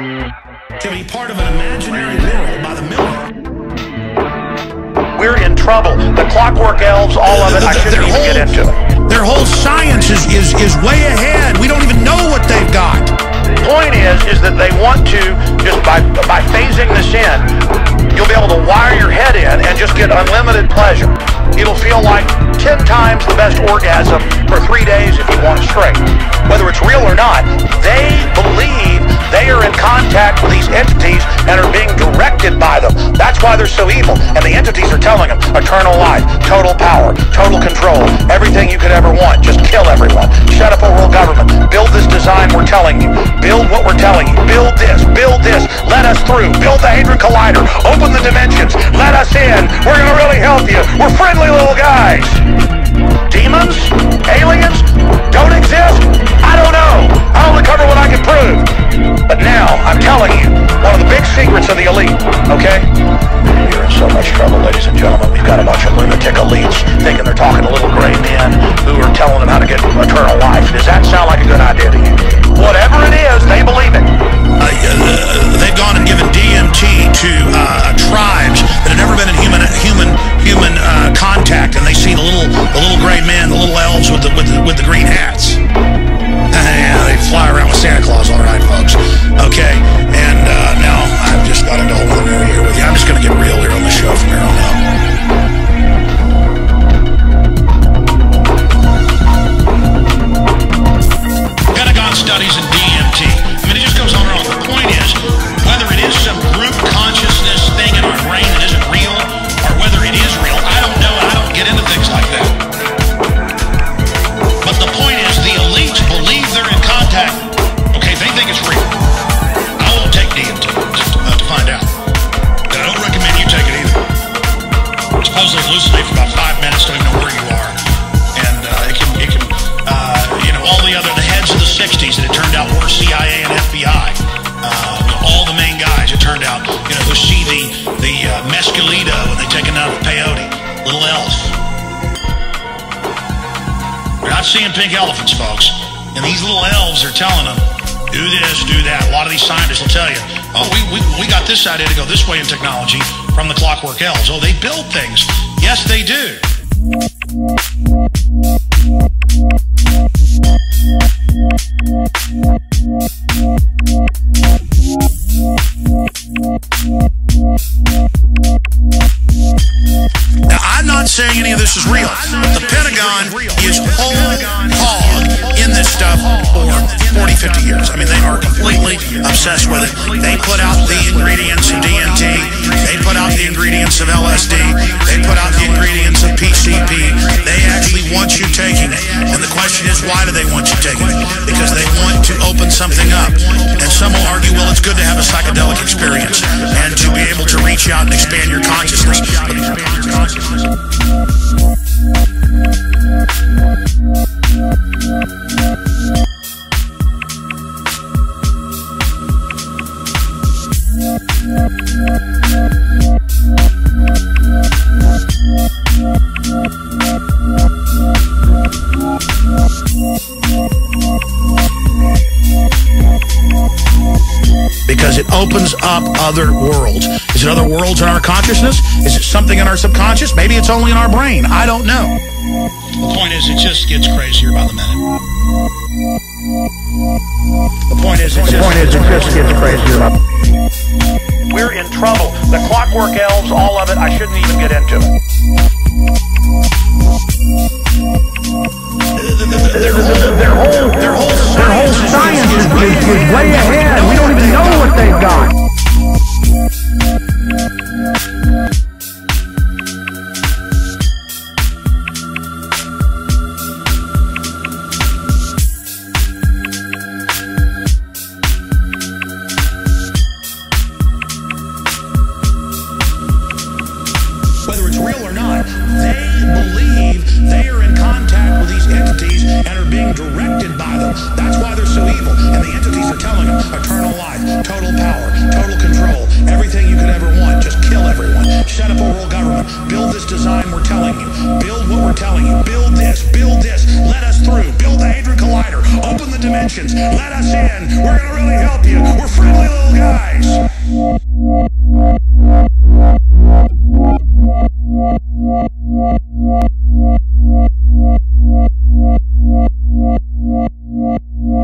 to be part of an imaginary world by the million. We're in trouble. The clockwork elves, all of it, I shouldn't even get into it. their whole science is, is, is way ahead. We don't even know what they've got. Point is, is that they want to, just by, by phasing this in, you'll be able to wire your head in and just get unlimited pleasure. It'll feel like 10 times the best orgasm for three days if you want it straight. Whether it's real or not, they are in contact with these entities and are being directed by them. That's why they're so evil. And the entities are telling them eternal life, total power, total control, everything you could ever want. Just kill everyone. Shut up a world government. Build this design we're telling you. Build what we're telling you. Build this. Build this. Let us through. Build the Hadron Collider. Open the dimensions. Let us in. We're going to really help you. We're friendly little guys. Demons? Aliens? Don't exist? I don't know. Eternal life. Does that sound like a good idea to you? Supposedly hallucinate for about five minutes, don't even know where you are, and uh, it can, it can, uh, you know, all the other the heads of the '60s that it turned out were CIA and FBI. Uh, all the main guys, it turned out, you know, who see the the uh, mescalito when they take enough peyote, little elf. We're not seeing pink elephants, folks. And these little elves are telling them, do this, do that. A lot of these scientists will tell you, oh, we, we, we got this idea to go this way in technology from the clockwork elves. Oh, they build things. Yes, they do. Now, I'm not saying any of this is real. The Pentagon is whole hog in this stuff for 40, 50 years. I mean, they are completely obsessed with it. They put out the ingredients of DMT. They put out the ingredients of LSD. Something up. And some will argue, well, it's good to have a psychedelic experience and to be able to reach out and expand because it opens up other worlds. Is it other worlds in our consciousness? Is it something in our subconscious? Maybe it's only in our brain. I don't know. The point is, it just gets crazier by the minute. The point is, it just, point is, it just gets crazier. We're in trouble. The clockwork elves, all of it, I shouldn't even get into it. their whole, their whole, their whole Their whole science is, is, is way ahead. being directed by them. That's why they're so evil. And the entities are telling them eternal life, total power, total control, everything you could ever want. Just kill everyone. Set up a world government. Build this design we're telling you. Build what we're telling you. Build this. Build this. Let us through. Build the Hadron Collider. Open the dimensions. Let us in. We're going to really help you. We're friendly little guys.